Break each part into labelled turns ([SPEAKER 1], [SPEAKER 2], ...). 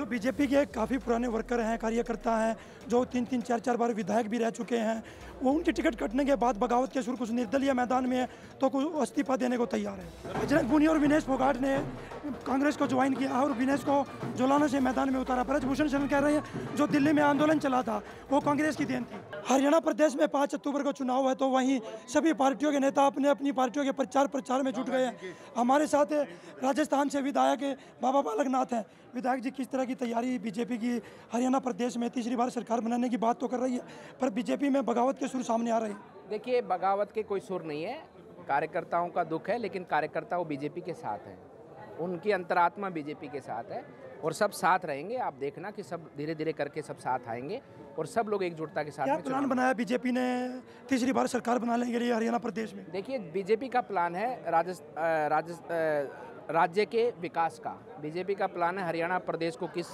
[SPEAKER 1] जो बीजेपी के काफ़ी पुराने वर्कर हैं, कार्यकर्ता हैं, जो तीन तीन, चार चार बार विधायक भी रह चुके हैं, वो उनकी टिकट कटने के बाद बगावत के शुरू कुछ निर्दलीय मैदान में है तो कुछ इस्तीफा देने को तैयार है। बजरंग पुनिया और विनेश फोगाट ने कांग्रेस को ज्वाइन किया और विनेश को जोलाना से मैदान में उतारा। ब्रजभूषण शरण कह रहे हैं, जो दिल्ली में आंदोलन चला था, वो कांग्रेस की देन थी। हरियाणा प्रदेश में पाँच अक्टूबर को चुनाव है तो वहीं सभी पार्टियों के नेता अपने अपनी पार्टियों के प्रचार प्रचार में जुट गए हैं। हमारे साथ राजस्थान से विधायक बाबा बालकनाथ हैं। विधायक जी, किस तरह की तैयारी बीजेपी की हरियाणा प्रदेश में तीसरी बार सरकार बनाने की बात तो कर रही है, पर बीजेपी में बगावत के सुर सामने आ रहे हैं।
[SPEAKER 2] देखिए, बगावत के कोई सुर नहीं है, कार्यकर्ताओं का दुख है, लेकिन कार्यकर्ता वो बीजेपी के साथ हैं। उनकी अंतरात्मा बीजेपी के साथ है और सब साथ रहेंगे। आप देखना कि सब धीरे धीरे करके सब साथ आएँगे और सब लोग एकजुटता के साथ
[SPEAKER 1] क्या प्लान बनाया बीजेपी ने? तीसरी बार सरकार बनाने के लिए हरियाणा प्रदेश में।
[SPEAKER 2] देखिए बीजेपी का प्लान है राज्य के विकास का। बीजेपी का प्लान है हरियाणा प्रदेश को किस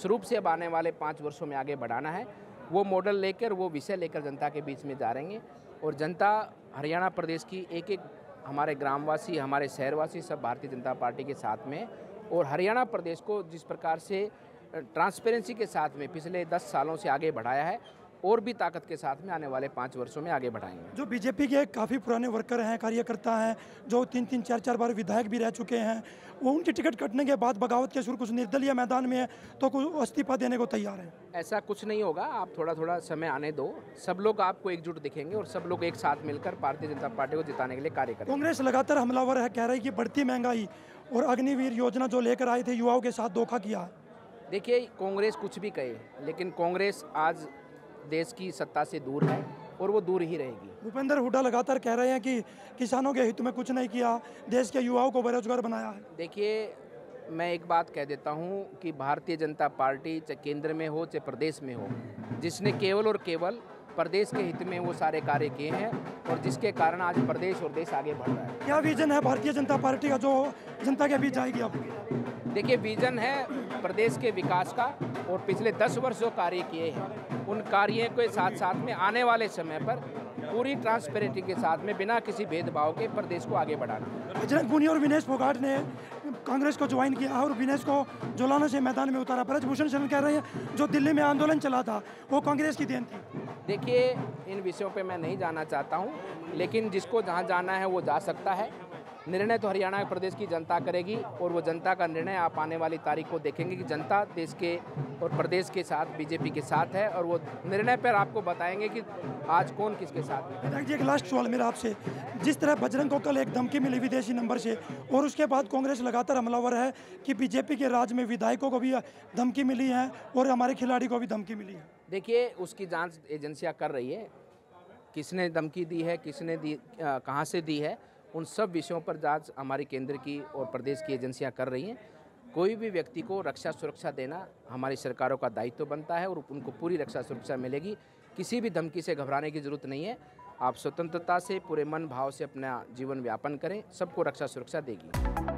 [SPEAKER 2] स्वरूप से अब आने वाले पाँच वर्षों में आगे बढ़ाना है वो मॉडल लेकर वो विषय लेकर जनता के बीच में जा रहेंगे और जनता हरियाणा प्रदेश की एक एक हमारे ग्रामवासी, हमारे शहरवासी सब भारतीय जनता पार्टी के साथ में। और हरियाणा प्रदेश को जिस प्रकार से ट्रांसपेरेंसी के साथ में पिछले दस सालों से आगे बढ़ाया है और भी ताकत के साथ में आने वाले पाँच वर्षों में आगे बढ़ाएँगे।
[SPEAKER 1] जो बीजेपी के काफ़ी पुराने वर्कर हैं कार्यकर्ता हैं जो तीन तीन चार चार बार विधायक भी रह चुके हैं वो उनकी टिकट कटने के बाद बगावत के शुरू कुछ निर्दलीय मैदान में है तो कुछ इस्तीफा देने को तैयार है।
[SPEAKER 2] ऐसा कुछ नहीं होगा आप थोड़ा थोड़ा समय आने दो। सब लोग आपको एकजुट दिखेंगे और सब लोग एक साथ मिलकर भारतीय जनता पार्टी को जिताने के लिए कार्य करेंगे।
[SPEAKER 1] कांग्रेस लगातार हमलावर है कह रही है कि बढ़ती महँगाई और अग्निवीर योजना जो लेकर आए थे युवाओं के साथ धोखा किया।
[SPEAKER 2] देखिए कांग्रेस कुछ भी कहे लेकिन कांग्रेस आज देश की सत्ता से दूर है और वो दूर ही रहेगी।
[SPEAKER 1] भूपेंद्र हुडा लगातार कह रहे हैं कि किसानों के हित में कुछ नहीं किया देश के युवाओं को बेरोजगार बनाया है।
[SPEAKER 2] देखिए मैं एक बात कह देता हूँ कि भारतीय जनता पार्टी चाहे केंद्र में हो चाहे प्रदेश में हो जिसने केवल और केवल प्रदेश के हित में वो सारे कार्य किए हैं और जिसके कारण आज प्रदेश और देश आगे बढ़ रहा है।
[SPEAKER 1] क्या विजन है भारतीय जनता पार्टी का जो जनता के बीच जाएगी अब?
[SPEAKER 2] देखिए विजन है प्रदेश के विकास का और पिछले दस वर्ष जो कार्य किए हैं उन कार्यों के साथ साथ में आने वाले समय पर पूरी ट्रांसपेरेंसी के साथ में बिना किसी भेदभाव के प्रदेश को आगे बढ़ाना
[SPEAKER 1] बजरंग पुनिया और विनेश फोगाट ने कांग्रेस को ज्वाइन किया और विनेश को जोलाना से मैदान में उतारा। ब्रजभूषण शरण कह रहे हैं जो दिल्ली में आंदोलन चला था वो कांग्रेस की देन थी।
[SPEAKER 2] देखिए, इन विषयों पे मैं नहीं जाना चाहता हूँ, लेकिन जिसको जहाँ जाना है वो जा सकता है। निर्णय तो हरियाणा प्रदेश की जनता करेगी और वो जनता का निर्णय आप आने वाली तारीख को देखेंगे कि जनता देश के और प्रदेश के साथ बीजेपी के साथ है और वो निर्णय पर आपको बताएँगे कि आज कौन किसके साथ है।
[SPEAKER 1] जी एक लास्ट सवाल मेरा आपसे। जिस तरह बजरंग को कल एक धमकी मिली विदेशी नंबर से और उसके बाद कांग्रेस लगातार हमलावर है कि बीजेपी के राज में विधायकों को भी धमकी मिली है और हमारे खिलाड़ी को भी धमकी मिली है।
[SPEAKER 2] देखिए उसकी जाँच एजेंसियाँ कर रही है। किसने धमकी दी है किसने दी कहाँ से दी है उन सब विषयों पर जाँच हमारी केंद्र की और प्रदेश की एजेंसियाँ कर रही हैं, कोई भी व्यक्ति को रक्षा सुरक्षा देना हमारी सरकारों का दायित्व तो बनता है और उनको पूरी रक्षा सुरक्षा मिलेगी। किसी भी धमकी से घबराने की ज़रूरत नहीं है। आप स्वतंत्रता से, पूरे मन भाव से अपना जीवन व्यापन करें, सबको रक्षा सुरक्षा देगी।